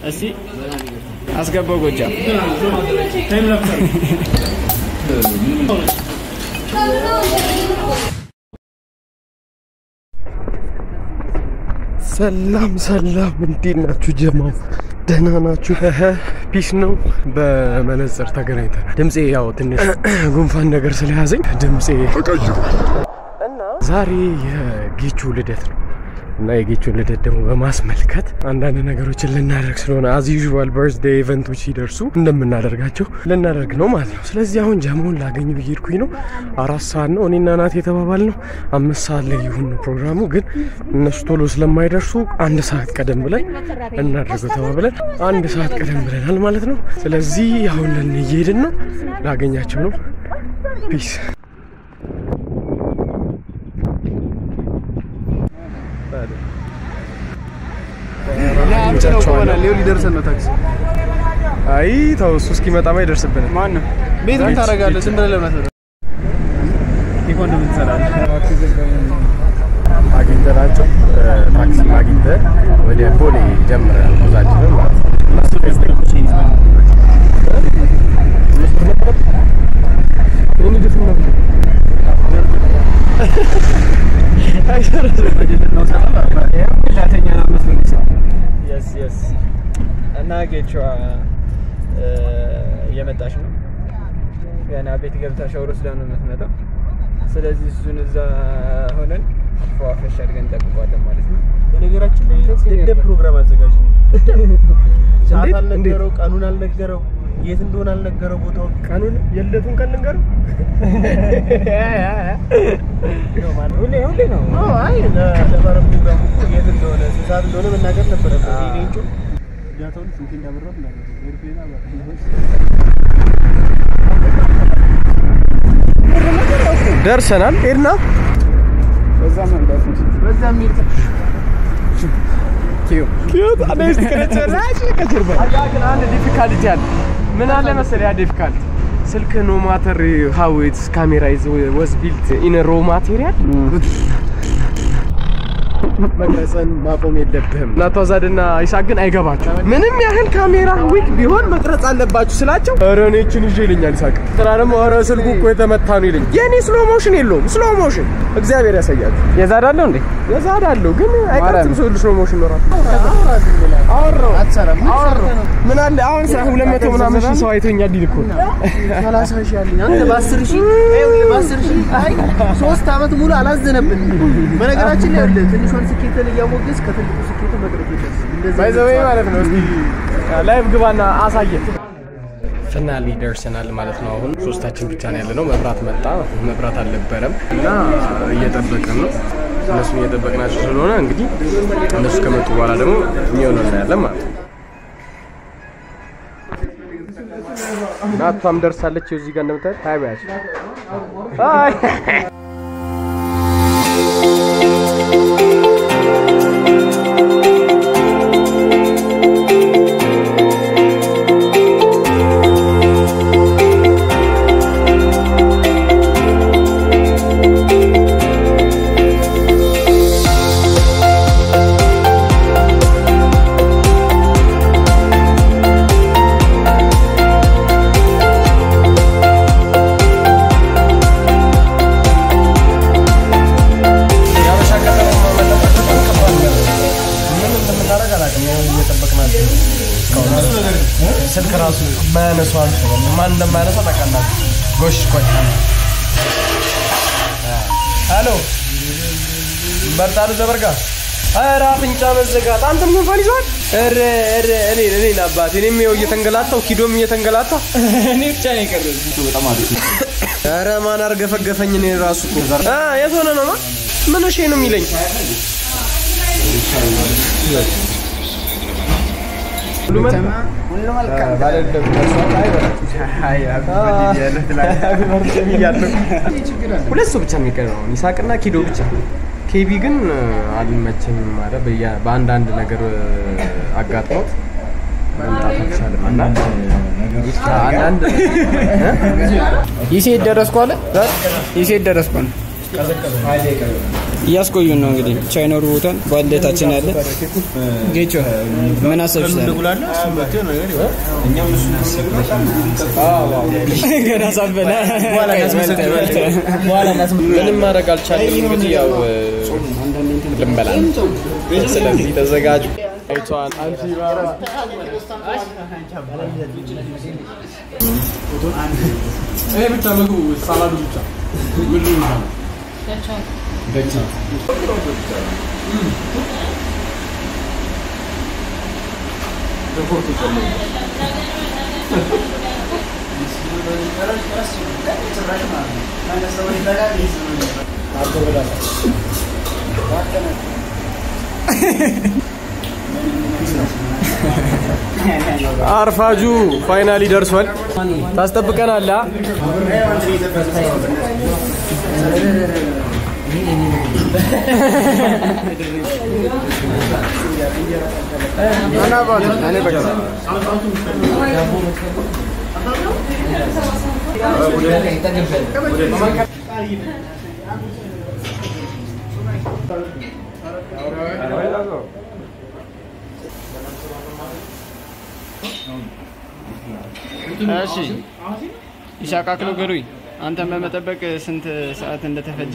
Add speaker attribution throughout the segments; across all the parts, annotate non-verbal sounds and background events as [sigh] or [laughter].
Speaker 1: እስቲ አስገባው ጎጃ
Speaker 2: ሰላም ሰላም፣ እንዴት ናችሁ ጀማው? ደህና ናችሁ? ፒስ ነው። በመነጽር ተገናኝተን ድምፄ ያው ትንሽ [clears throat] ጉንፋን ነገር ስለያዘኝ ድምፄ ተቀይሮ እና ዛሬ የጌቹ ልደት ነው እና የጌቹን ልደት ደግሞ በማስመልከት አንዳንድ ነገሮችን ልናደርግ ስለሆነ as usual birthday event ኦች ሲደርሱ እንደምናደርጋቸው ልናደርግ ነው ማለት ነው። ስለዚህ አሁን ጀማውን ላገኝ ብዬ ነው። አራት ሰዓት ነው እኔና ናት የተባባል ነው። አምስት ሰዓት ላይ ይሁን ፕሮግራሙ። ግን እነሱ ቶሎ ስለማይደርሱ አንድ ሰዓት ቀደም ብለን እናደርገው ተባብለን አንድ ሰዓት ቀደም ብለናል ማለት ነው። ስለዚህ አሁን እየሄድን ነው። ላገኛቸው ነው። peace
Speaker 3: ሊደርሰን ነው ታክሲ።
Speaker 2: አይ ተው፣ እሱ እስኪመጣማ ይደርስብናል።
Speaker 3: ማነው ቤት ምን ታደርጋለህ? ዝም ብለህ ለምን አትሄድም? ቴኳንዶ ምን ትሰራለህ?
Speaker 2: አግኝተናቸው ታክሲ አግኝተን ወደ ቦሌ ጀምረናል ጉዟችንን ማለት ነው።
Speaker 1: እና ጌቿ እየመጣች ነው። ገና ቤት ገብታ ሻወር ወስዳ ነው የምትመጣው። ስለዚህ እሱን እዛ ሆነን ፏፈሽ አድርገን እንጠብቀዋለን ማለት ነው።
Speaker 3: በነገራችን ላይ ደደብ ፕሮግራም አዘጋጅ ነው። [laughs] ሰዓት? አልነገረው፣ ቀኑን አልነገረው፣ የት እንደሆነ አልነገረው፣ ቦታውን
Speaker 2: ቀኑን የልደቱን ቀን ልንገረው።
Speaker 1: ሁሌ ሁሌ ነው
Speaker 3: አዎ፣ አይ ለነበረ ፕሮግራሙ እኮ የት እንደሆነ ስንት ሰዓት እንደሆነ መናገር ነበረበት። እንጂ ዳታውን ስንት ኤርፕሌን አበራው።
Speaker 2: ደርሰናል። ሄድና
Speaker 1: በዛ መንዳት
Speaker 3: በዛ
Speaker 2: ከረጨራሽ ከጀርባ ግን አንድ ዲፊካልቲ አለ። ምን አለ መሰለህ ያ ዲፊካልቲ ስልክ ኖ ማተር ሃው ኢትስ ካሜራ ኢዝ ዋዝ ቢልት ኢን ሮ ማቴሪያል መቅረጽን ማቆም የለብህም። እና ተዋዛድና ይሳቅ ግን አይገባቸው። ምንም ያህል ካሜራ weak ቢሆን መቅረጽ አለባችሁ ስላቸው ኧረ እኔ እችን ይዤ ይለኛል ይሳቅ። ስራ ደግሞ ኧረ ስልኩ እኮ የተመታ ነው ይለኝ። የኔ slow motion የለውም። slow motion እግዚአብሔር ያሳያል።
Speaker 1: የዛድ አለው እንዴ?
Speaker 2: የዛድ አለው ግን አይቀርጽም። ሰው slow motion ነው ራሱ
Speaker 3: አወራው አትሰራም። ምን
Speaker 2: አለ አሁን ስራ ሁለት መቶ ምናምን ሺህ ሰው አይቶኛል ሊል እኮ ነው።
Speaker 3: ሰላሳ ሺህ አለኝ። አንተ በአስር ሺህ ይኸውልህ፣ በአስር ሺህ አይ ሶስት ዓመት ሙሉ አላዘነብን። በነገራችን ላይ ትንሿን ስኬትን እያሞገስ ከትልቁ ስኬት መቅረት by the
Speaker 2: way
Speaker 3: አይነት
Speaker 2: ማለት ነው። እስኪ live ግባና አሳየን። finally ደርሰናል ማለት ነው። አሁን ሶስታችን ብቻ ነው ያለነው። መብራት መጣ፣ መብራት አልነበረም እና እየጠበቅን ነው። እነሱን እየጠበቅናቸው ስለሆነ እንግዲህ እነሱ ከመጡ በኋላ ደግሞ የሚሆነው እናያለን ማለት ነው። እና እሷም ደርሳለች። እዚህ ጋር እንደምታዩት ሀይ በያች ሀይ ስልክ ራሱ የማያነሱ አሉ። ማን እንደማያነሳ ታውቃላችሁ? ጎሽ ቆይ ሄሎ በርታሉ ዘበርጋ ኧረ አፍንጫ መዘጋት አንተም ጉንፋን ይዟል። ኧረ ኧረ እኔ እኔን አባቴ እኔም ይኸው እየተንገላታው ኪዶም እየተንገላታ
Speaker 1: እኔ ብቻ ነው የቀረው።
Speaker 2: ኧረ ማን አርገፈገፈኝ? እኔ ራሱ እኮ እ የት ሆነ ነው ማ ምን እሺ ነው የሚለኝ? ሁሉ መጣ? ባለልደቱ ደርሷል። አይ በላቸው። ሁለት ሰው ብቻ ነው የሚቀረው። ይሳቅና ኪዶ ብቻ። ኬቢ ግን አልመቸኝም ማለት በያ- በአንዳንድ ነገር አጋጥሞት
Speaker 1: ይሴት ደረስኩ አለ። ይሴት ደረስኩ አለ። እያስቆዩን ነው እንግዲህ ቻይኖር ቦታን ባለታችን ያለ ጌቾ ምን አሰብሽ ገና ሳበላ
Speaker 2: ምንም ማድረግ አልቻለም። እንግዲህ ያው ልንበላ ነው። ስለዚህ ተዘጋጁ። አይቷን ብቻ ምግቡ ሳላዱ ብቻ ብቻ አርፋጁ ፋይናሊ ደርሷል። ታስጠብቀናል።?
Speaker 1: እሺ ይሻቃክ ንገሩኝ። አንተን በመጠበቅ ስንት ሰዓት እንደተፈጀ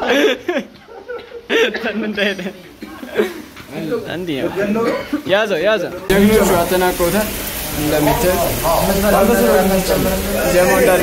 Speaker 1: አ እንዲህ ያዘው ያዘው። ጀግኖቹ አጠናቀውታል። እንደምታይ ጀሞ እንዳለ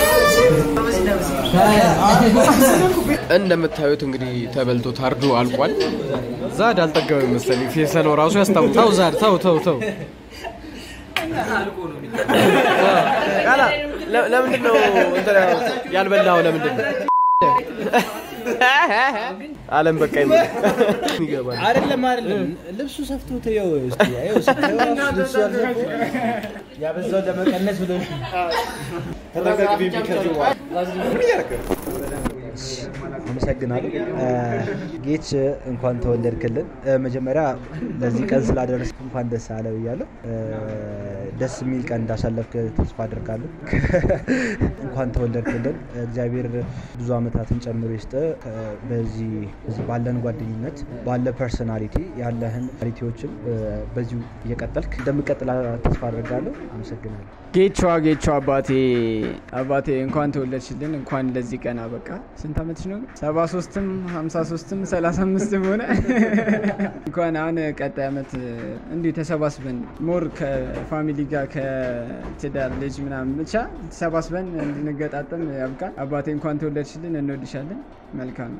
Speaker 1: [laughs]
Speaker 2: እንደምታዩት እንግዲህ ተበልቶ ታርዶ አልቋል። ዛድ አልጠገበም መሰለኝ። ፌሰለው ራሱ ያስታውቃል። ተው ዛድ ተው ተው ተው። ለምንድን ነው እንትን ያልበላኸው? ለምንድን ነው አለም በቃ ይገባል።
Speaker 3: አይደለም አይደለም፣ ልብሱ ሰፍቶ ተየው እስቲ አየው ስታየው ራሱ ልብሱ ያልሰፋው ያበዛው ለመቀነስ ብሎ ተጠንቀቅ ቢቢ ከዚህ በኋላ አመሰግናለሁ ጌች እንኳን ተወለድክልን። መጀመሪያ ለዚህ ቀን ስላደረስ እንኳን ደስ አለ ብያለሁ። ደስ የሚል ቀን እንዳሳለፍክ ተስፋ አድርጋለሁ። [laughs] እንኳን ተወለድክልን። እግዚአብሔር ብዙ ዓመታትን ጨምሮ ይስጥ። በዚህ ባለን ጓደኝነት ባለ ፐርሶናሊቲ ያለህን ኳሊቲዎችን በዚሁ እየቀጠልክ እንደምቀጥል ተስፋ አድርጋለሁ። አመሰግናለሁ።
Speaker 1: ጌቿ ጌቿ አባቴ አባቴ እንኳን ተወለድሽልን፣ እንኳን ለዚህ ቀን አበቃ። ስንት ዓመትሽ ነው? ሰባ ሶስትም ሀምሳ ሶስትም ሰላሳ አምስትም ሆነ [laughs] እንኳን አሁን ቀጣይ ዓመት እንዲሁ ተሰባስበን more ከ family ጋር ከትዳር ልጅ ምናምን ብቻ ተሰባስበን እንድንገጣጠም ያብቃል። አባቴ እንኳን ተወለድሽልን፣ እንወድሻለን። መልካም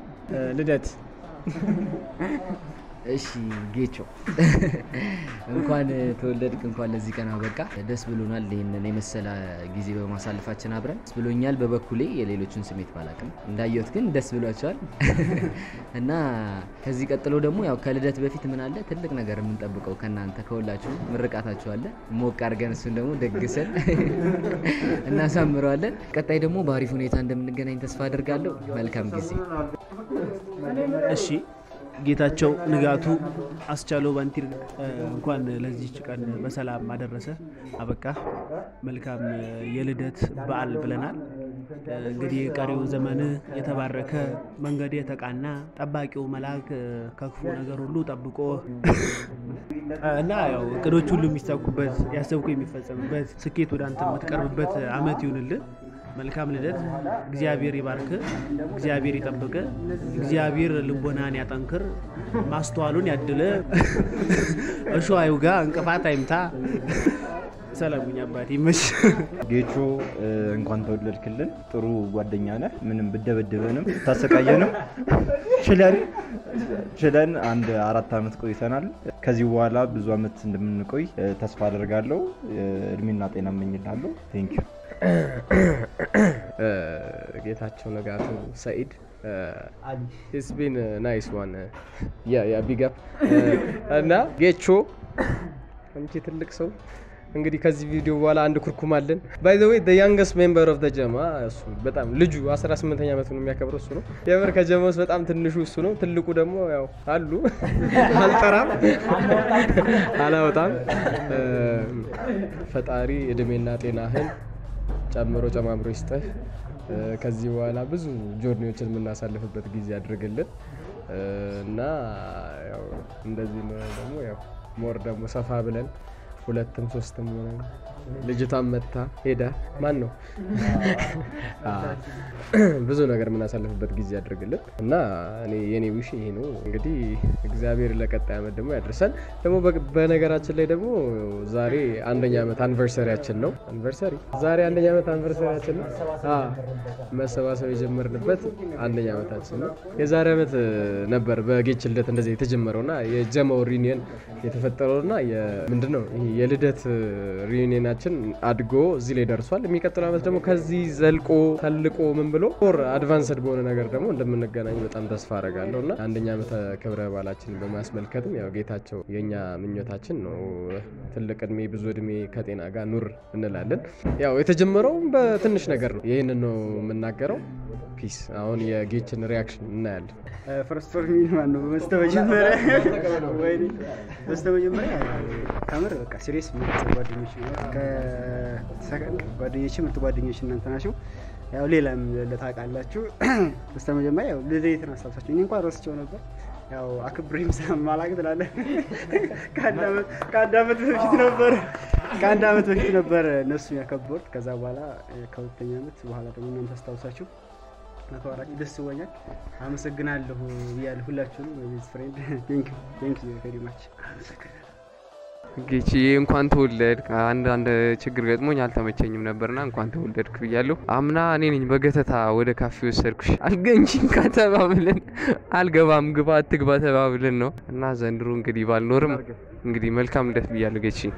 Speaker 1: ልደት። [laughs]
Speaker 4: እሺ ጌቾ እንኳን ተወለድክ፣ እንኳን ለዚህ ቀን አበቃ። ደስ ብሎናል ይህንን የመሰለ ጊዜ በማሳለፋችን አብረን ደስ ብሎኛል። በበኩሌ የሌሎችን ስሜት ባላቅም እንዳየሁት ግን ደስ ብሏቸዋል እና ከዚህ ቀጥሎ ደግሞ ያው ከልደት በፊት ምን አለ ትልቅ ነገር የምንጠብቀው ከእናንተ ከሁላችሁ ምርቃታችሁ አለ። ሞቅ አድርገን እሱን ደግሞ ደግሰን እናሳምረዋለን። ቀጣይ ደግሞ በአሪፍ ሁኔታ እንደምንገናኝ ተስፋ አድርጋለሁ። መልካም ጊዜ።
Speaker 5: እሺ ጌታቸው ንጋቱ አስቻለው ባንቲር እንኳን ለዚች ቀን በሰላም አደረሰ አበቃ። መልካም የልደት በዓል ብለናል። እንግዲህ ቀሪው ዘመን የተባረከ መንገድ የተቃና ጠባቂው መልአክ ከክፉ ነገር ሁሉ ጠብቆ እና ያው እቅዶች ሁሉ የሚሳኩበት ያሰብኩ የሚፈጸምበት ስኬት ወደ አንተ የምትቀርብበት አመት ይሁንልን። መልካም ልደት። እግዚአብሔር ይባርክ፣ እግዚአብሔር ይጠብቅ፣ እግዚአብሔር ልቦናን ያጠንክር፣ ማስተዋሉን ያድለ፣ [laughs] እሾህ አይውጋ፣ እንቅፋት አይምታ። ሰላሙኝ አባቴ ይመች።
Speaker 6: ጌቾ እንኳን ተወለድክልን። ጥሩ ጓደኛ ነህ። ምንም ብደበድበንም ታሰቃየንም ችለን ችለን አንድ አራት ዓመት ቆይተናል። ከዚህ በኋላ ብዙ ዓመት እንደምንቆይ ተስፋ አደርጋለሁ። እድሜና ጤና እመኝልሃለሁ። ቴንክ ዩ
Speaker 2: ጌታቸው ነጋቱ ሰኢድ ስ ቢን ናይስ ዋን ያ ቢግ አፕ እና ጌቾ አንቺ ትልቅ ሰው እንግዲህ ከዚህ ቪዲዮ በኋላ አንድ ኩርኩም አለን። ባይ ዘ ዘ ያንገስት ሜምበር ኦፍ ጀማ እሱ በጣም ልጁ 18ኛ ዓመቱን የሚያከብረው እሱ ነው። የምር ከጀማ ውስጥ በጣም ትንሹ እሱ ነው። ትልቁ ደግሞ ያው አሉ [laughs] አልጠራም፣ [laughs] አላወጣም። ፈጣሪ እድሜና ጤናህን ጨምሮ ጨማምሮ ይስጠህ። ከዚህ በኋላ ብዙ journey ዎችን የምናሳልፍበት ጊዜ ያድርግልን እና እንደዚህ ደግሞ more ደግሞ ሰፋ ብለን ሁለትም ሶስትም ሆነ ልጅቷን መታ ሄዳ ማን ነው [laughs] [clears throat] ብዙ ነገር የምናሳልፍበት ጊዜ ያድርግልን እና እኔ የኔ wish ይሄ ነው። እንግዲህ እግዚአብሔር ለቀጣይ ዓመት ደግሞ ያደርሰን። ደግሞ በነገራችን ላይ ደግሞ ዛሬ አንደኛ ዓመት anniversary ያችን ነው። anniversary ዛሬ አንደኛ ዓመት anniversary ያችን ነው። መሰባሰብ የጀመርንበት አንደኛ ዓመታችን ነው። የዛሬ ዓመት ነበር በጌች ልደት እንደዚህ የተጀመረውና የጀማው reunion የተፈጠረውና ምንድን ነው ይሄ የልደት reunion ኣችን አድጎ እዚህ ላይ ደርሷል። የሚቀጥለው ዓመት ደግሞ ከዚህ ዘልቆ ተልቆ ምን ብሎ more advanced በሆነ ነገር ደግሞ እንደምንገናኝ በጣም ተስፋ አረጋለሁ እና አንደኛ ዓመት ክብረ በዓላችን በማስመልከትም ያው ጌታቸው የእኛ ምኞታችን ነው። ትልቅ እድሜ ብዙ እድሜ ከጤና ጋር ኑር እንላለን። ያው የተጀመረው በትንሽ ነገር ነው። ይህንን ነው የምናገረው። peace። አሁን የጌችን reaction እናያለን።
Speaker 7: first of all ማን ነው? በስተመጀመሪያ ወይኔ በስተመጀመሪያ ከምር በቃ ምርጥ ጓደኞች ጓደኞች ምርጥ ጓደኞች እናንተ ናቸው። ያው ሌላም ለታውቃላችሁ። [clears throat] በስተመጀመሪያ ያው ልደቴን አስታውሳችሁ። እኔ እንኳን ረስቼው ነበር። ያው አክብሬም [laughs] ስለማላቅ ትላለህ። [laughs] ከአንድ ዓመት በፊት ነበር ከአንድ ዓመት በፊት ነበር እነሱ ያከበሩት። ከዛ በኋላ ከሁለተኛ ዓመት በኋላ ደግሞ እናንተ አስታውሳችሁ መተዋራችሁ ደስ ይወኛል። አመሰግናለሁ ብያለሁ ሁላችሁንም። best friend thank very much
Speaker 2: ጌችዬ እንኳን ተወለድክ። አንዳንድ ችግር ገጥሞኝ አልተመቸኝም ነበርና እንኳን ተወለድክ ብያለሁ። አምና እኔ ነኝ በገተታ ወደ ካፌ ወሰድኩሽ። አልገኝም [laughs] ከተባብለን አልገባም ግባ አትግባ ተባብለን ነው እና ዘንድሮ እንግዲህ ባልኖርም እንግዲህ መልካም ልደት ብያለሁ ጌችዬ።